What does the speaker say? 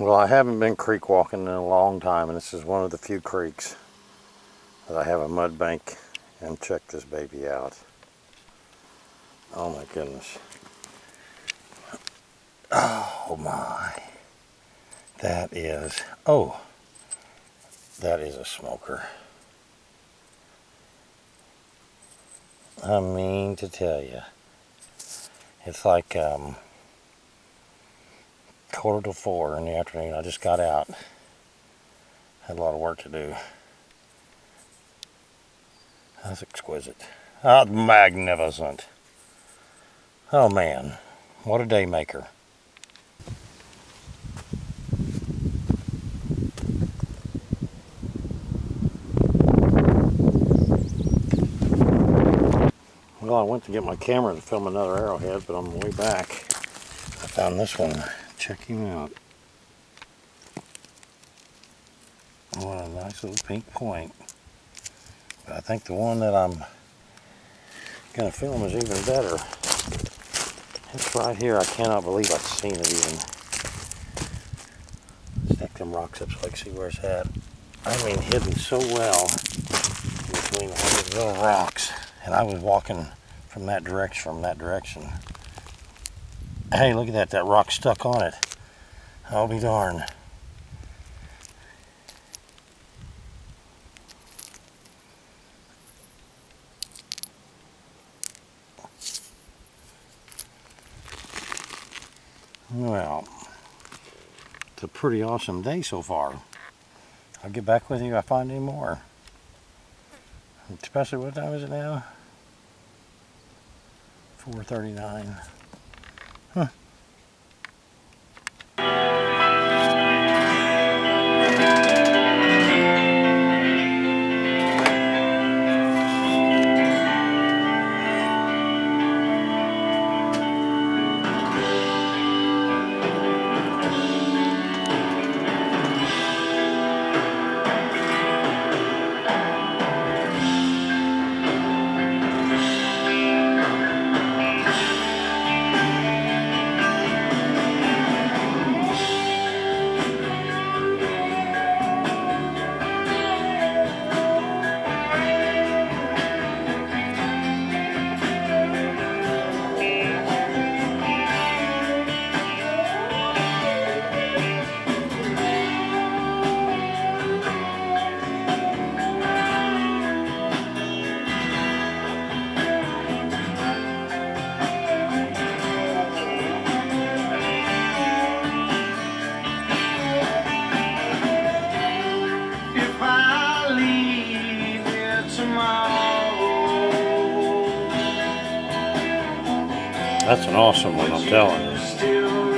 Well, I haven't been creek walking in a long time, and this is one of the few creeks that I have a mud bank. And check this baby out. Oh my goodness. Oh my. That is, oh, that is a smoker. I mean to tell you, it's like um, quarter to four in the afternoon. I just got out. Had a lot of work to do. That's exquisite. Oh, magnificent. Oh man, what a day maker. Well, I went to get my camera to film another arrowhead, but on the way back, I found this one. Check him out. What a nice little pink point. But I think the one that I'm going to film is even better. It's right here. I cannot believe I've seen it even. Stack them rocks up so I can see where it's at. I mean, hidden so well between all these little rocks. And I was walking from that direction, from that direction. Hey, look at that, that rock stuck on it. I'll be darned. Well, it's a pretty awesome day so far. I'll get back with you if I find any more. Especially what time is it now? 439. Huh. That's an awesome one, I'm telling you.